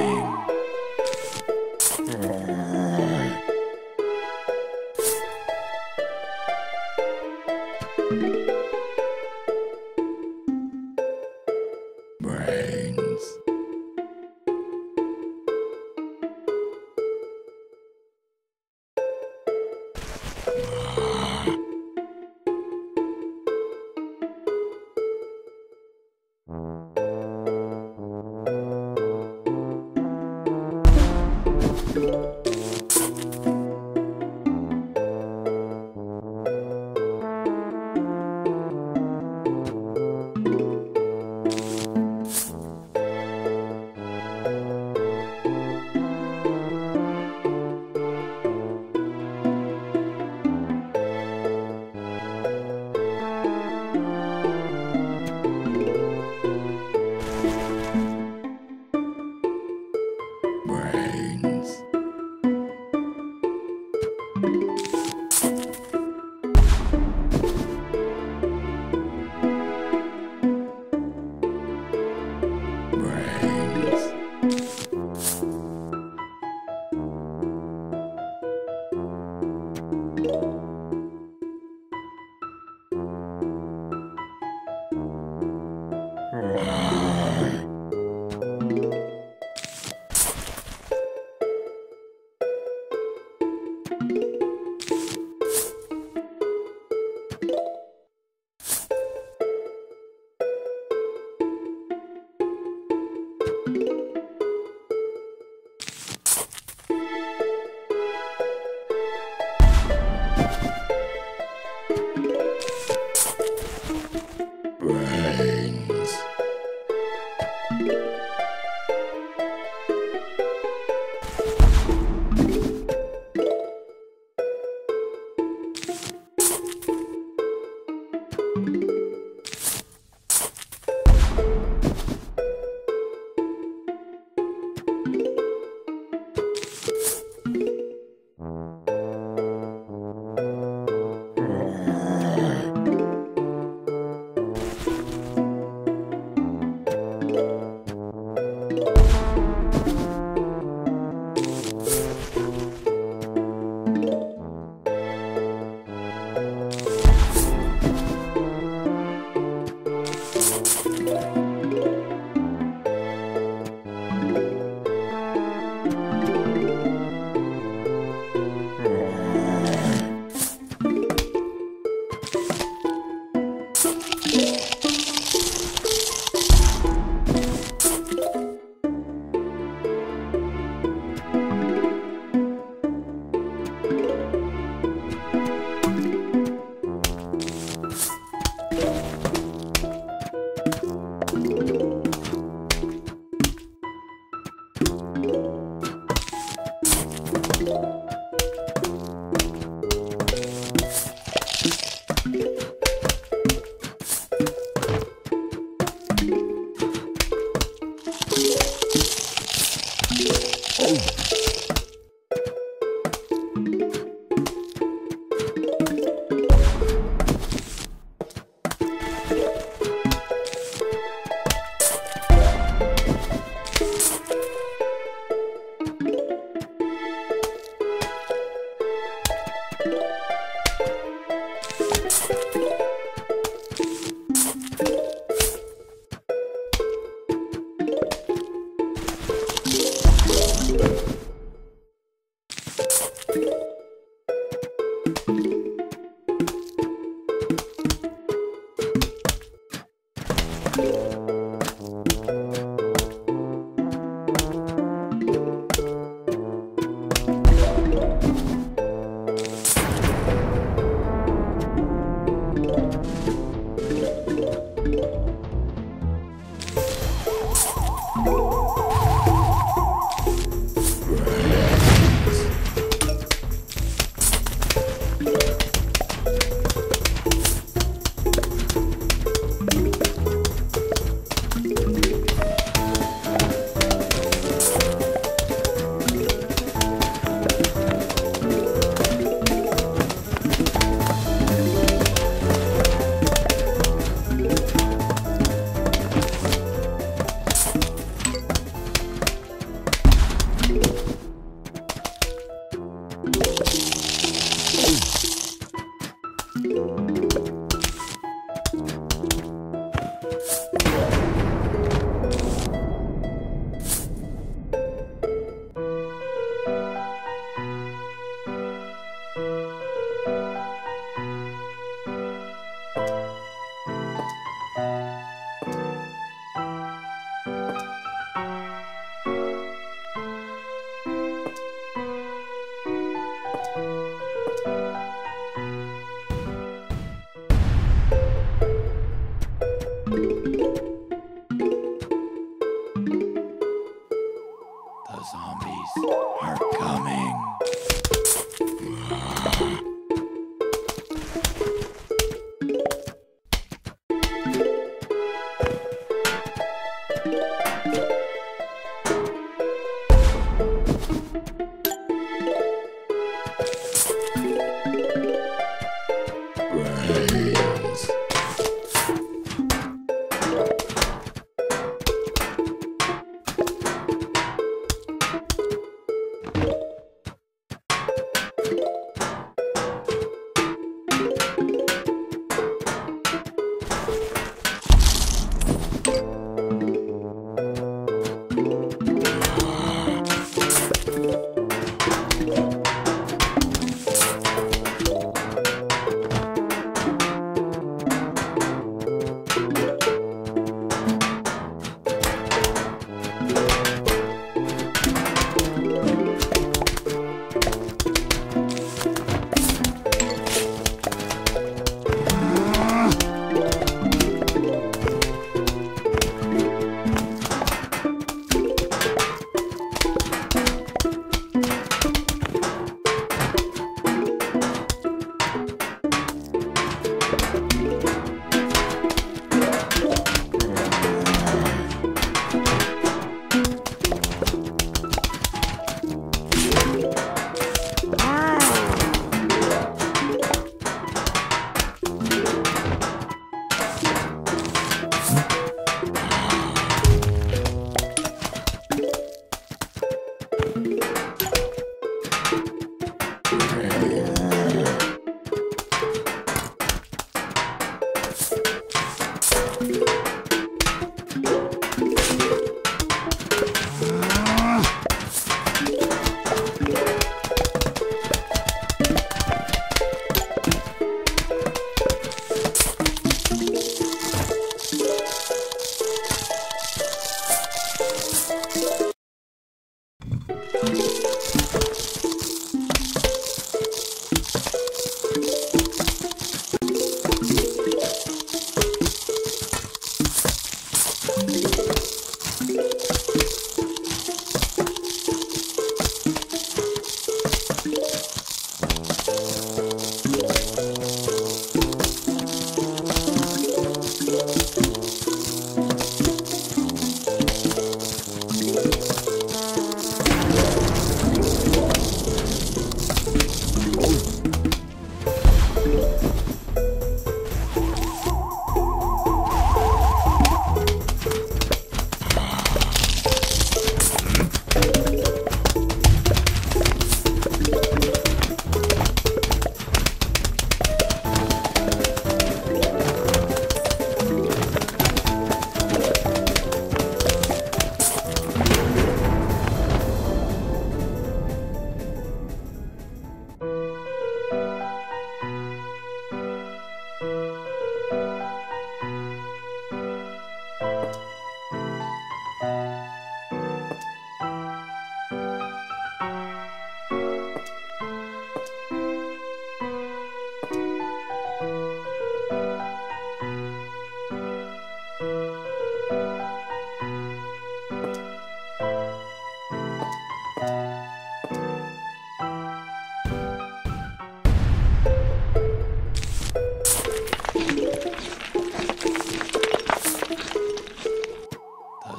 big.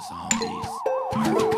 zombies.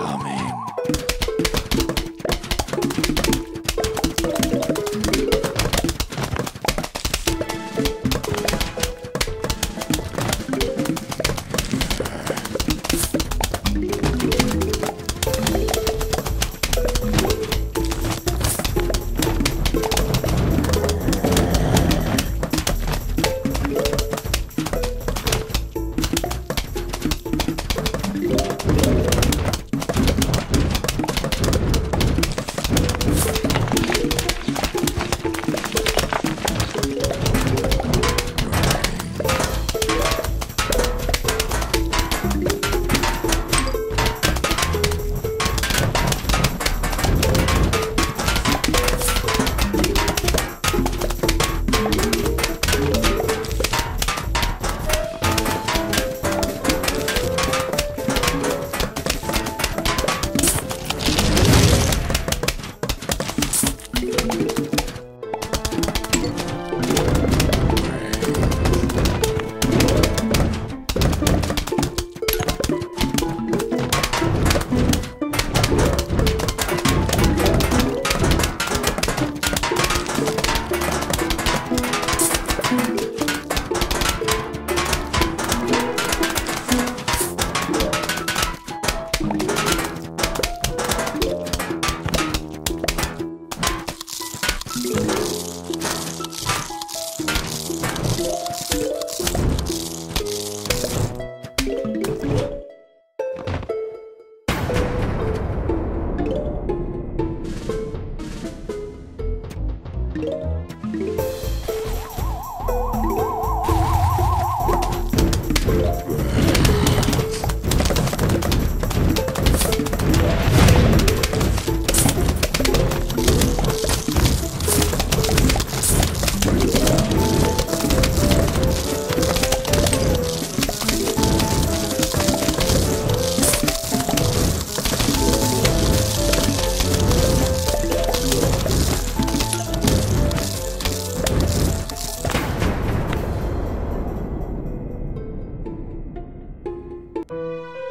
Música